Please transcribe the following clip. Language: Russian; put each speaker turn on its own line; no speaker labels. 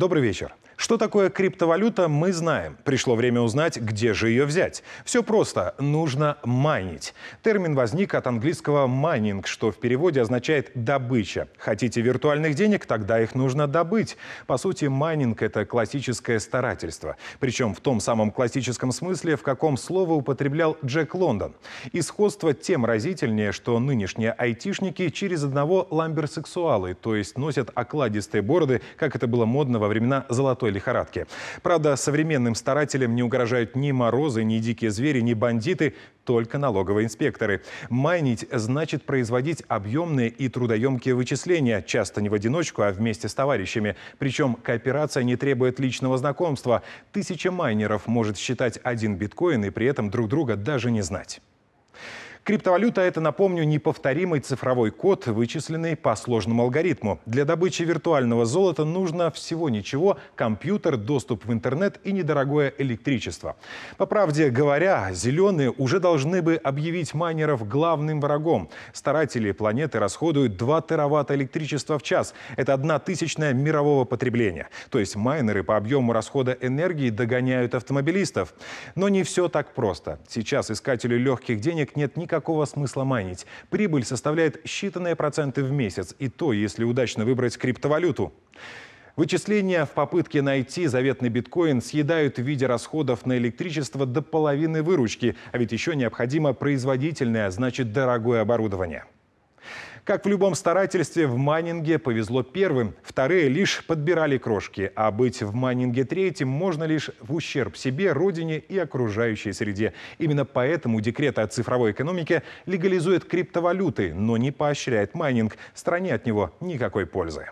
Добрый вечер. Что такое криптовалюта, мы знаем. Пришло время узнать, где же ее взять. Все просто. Нужно майнить. Термин возник от английского «mining», что в переводе означает «добыча». Хотите виртуальных денег? Тогда их нужно добыть. По сути, майнинг – это классическое старательство. Причем в том самом классическом смысле, в каком слово употреблял Джек Лондон. И сходство тем разительнее, что нынешние айтишники через одного ламберсексуалы, то есть носят окладистые бороды, как это было модно во времена золотой лихорадки. Правда, современным старателям не угрожают ни морозы, ни дикие звери, ни бандиты, только налоговые инспекторы. Майнить значит производить объемные и трудоемкие вычисления, часто не в одиночку, а вместе с товарищами. Причем кооперация не требует личного знакомства. Тысяча майнеров может считать один биткоин и при этом друг друга даже не знать. Криптовалюта – это, напомню, неповторимый цифровой код, вычисленный по сложному алгоритму. Для добычи виртуального золота нужно всего ничего – компьютер, доступ в интернет и недорогое электричество. По правде говоря, зеленые уже должны бы объявить майнеров главным врагом. Старатели планеты расходуют 2 тераватта электричества в час. Это одна тысячная мирового потребления. То есть майнеры по объему расхода энергии догоняют автомобилистов. Но не все так просто. Сейчас искателю легких денег нет никакого никакого смысла майнить. Прибыль составляет считанные проценты в месяц, и то, если удачно выбрать криптовалюту. Вычисления в попытке найти заветный биткоин съедают в виде расходов на электричество до половины выручки, а ведь еще необходимо производительное, значит дорогое оборудование. Как в любом старательстве, в майнинге повезло первым. Вторые лишь подбирали крошки. А быть в майнинге третьим можно лишь в ущерб себе, родине и окружающей среде. Именно поэтому декрет о цифровой экономике легализует криптовалюты, но не поощряет майнинг. Стране от него никакой пользы.